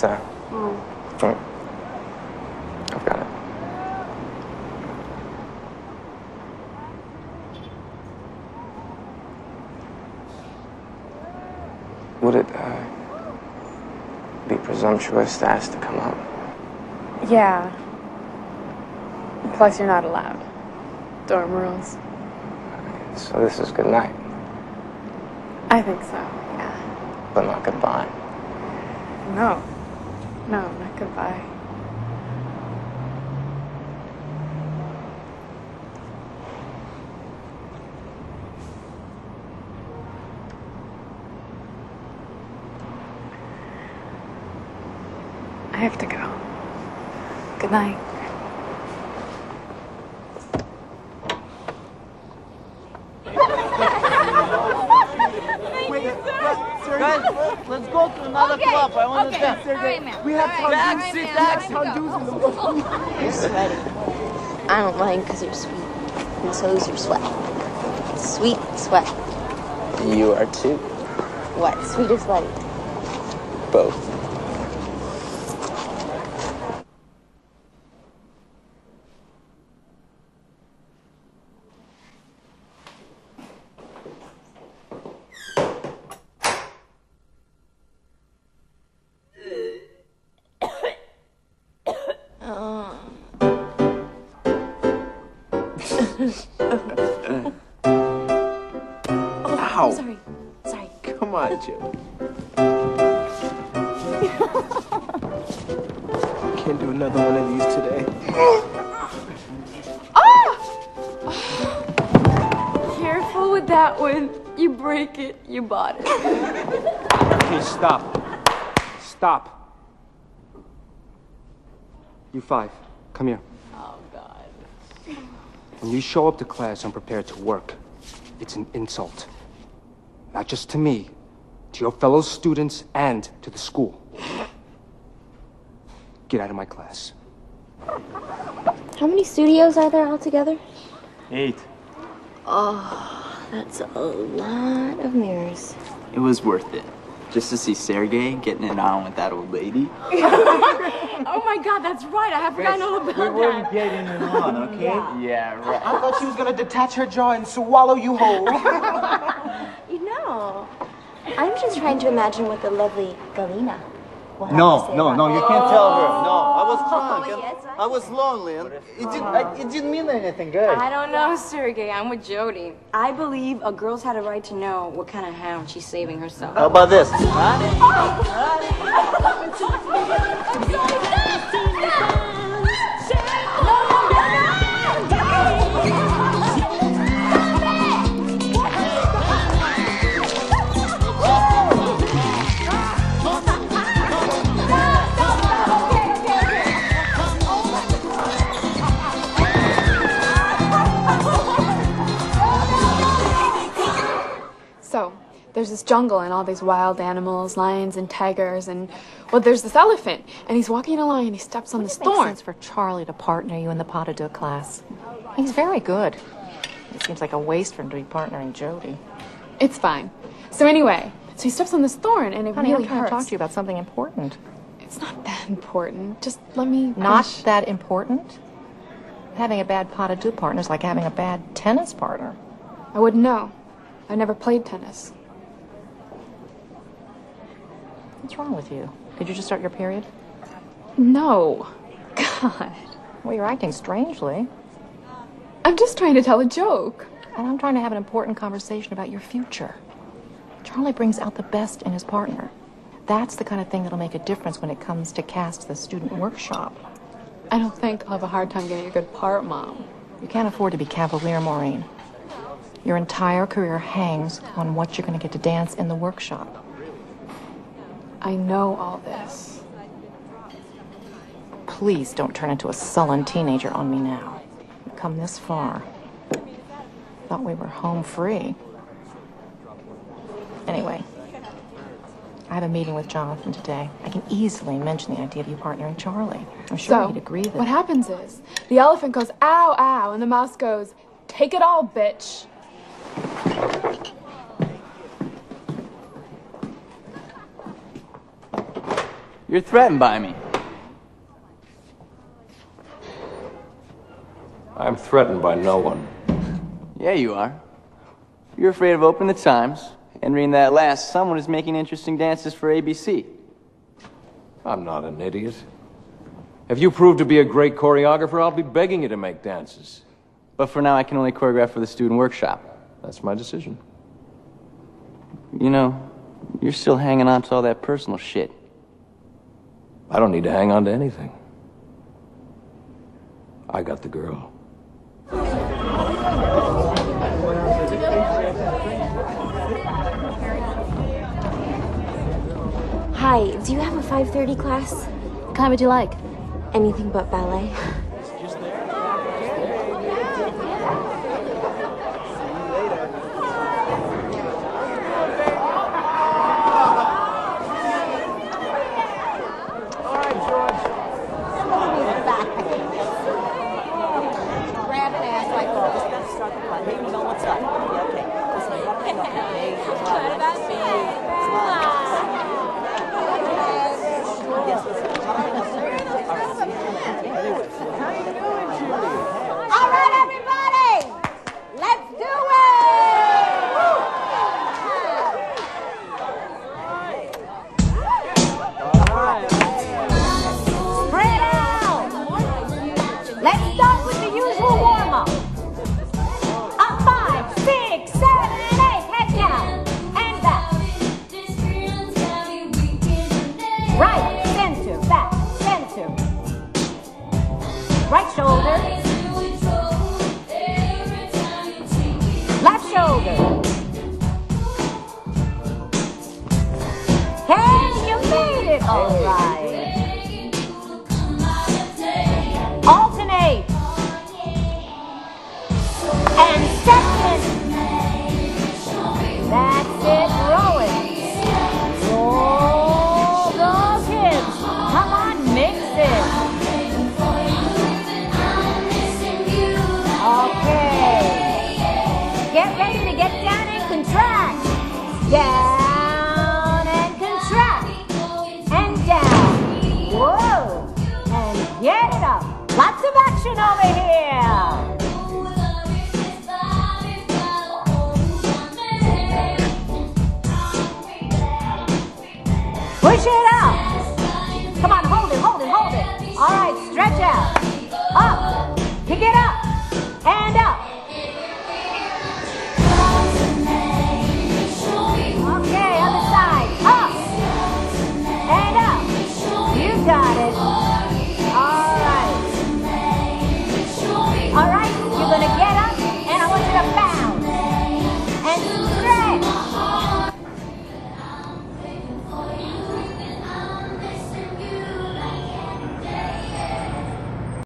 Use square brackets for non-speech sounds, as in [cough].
Uh, oh, I've got it. Would it, uh, be presumptuous to ask to come up? Yeah. Plus, you're not allowed. Dorm rules. So this is good night, I think so, yeah. but not goodbye. No. No, not goodbye. I have to go. Good night. Guys, let's go to another club. I want to dance. We have Back, sit back. You're sweaty. I don't mind because you're sweet. And so's your sweat. Sweet sweat. You are too. What? Sweet or sweaty? Both. Oh, sorry. Sorry. Come on, Joe. Can't do another one of these today. Ah! Careful with that one. You break it, you bought it. Okay, stop. Stop. You five, come here. Oh, God. When you show up to class unprepared to work, it's an insult. Not just to me, to your fellow students and to the school. Get out of my class. How many studios are there altogether? Eight. Oh, that's a lot of mirrors. It was worth it. Just to see Sergey getting it on with that old lady. [laughs] Oh my God, that's right. I have forgotten all about We weren't that. getting it on, [laughs] okay? Yeah, right. I thought she was gonna detach her jaw and swallow you whole. [laughs] You know, I'm just trying to imagine what the lovely Galina will No, no, no, you can't tell her. No, I was oh, drunk. Oh, and yes, I I was lonely. And it, didn't, I, it didn't mean anything good. I don't know, Sergey. I'm with Jody. I believe a girl's had a right to know what kind of hound she's saving herself. How about this? [laughs] So, there's this jungle and all these wild animals, lions and tigers, and well, there's this elephant, and he's walking along and he steps on this It makes thorn. sense for Charlie to partner you in the pas de deux class. He's very good. It seems like a waste for him to be partnering Jody. It's fine. So anyway, so he steps on this thorn, and it Honey, really I'm trying hurts. to talk to you about something important. It's not that important. Just let me. Not finish. that important? Having a bad pas de deux partner is like having a bad tennis partner. I wouldn't know. I never played tennis. What's wrong with you? Did you just start your period? No. [laughs] God. Well, you're acting strangely. I'm just trying to tell a joke. And I'm trying to have an important conversation about your future. Charlie brings out the best in his partner. That's the kind of thing that'll make a difference when it comes to cast the student workshop. I don't think I'll have a hard time getting a good part, Mom. You can't afford to be cavalier, Maureen. Your entire career hangs on what you're going to get to dance in the workshop. I know all this. Please don't turn into a sullen teenager on me now. You've come this far. Thought we were home free. Anyway, I have a meeting with Jonathan today. I can easily mention the idea of you partnering Charlie. I'm sure so, he'd agree that. what happens is the elephant goes, ow, ow, and the mouse goes, take it all, bitch. You're threatened by me. I'm threatened by no one. Yeah, you are. You're afraid of opening the Times and reading that last someone is making interesting dances for ABC. I'm not an idiot. If you prove to be a great choreographer, I'll be begging you to make dances. But for now, I can only choreograph for the student workshop. That's my decision. You know, you're still hanging on to all that personal shit. I don't need to hang on to anything. I got the girl. Hi, do you have a 5:30 class? What kind would you like? Anything but ballet. Down and contract. And down. Whoa. And get it up. Lots of action over here. Push it out. Come on, hold it, hold it, hold it. All right, stretch out. Up. Pick it up.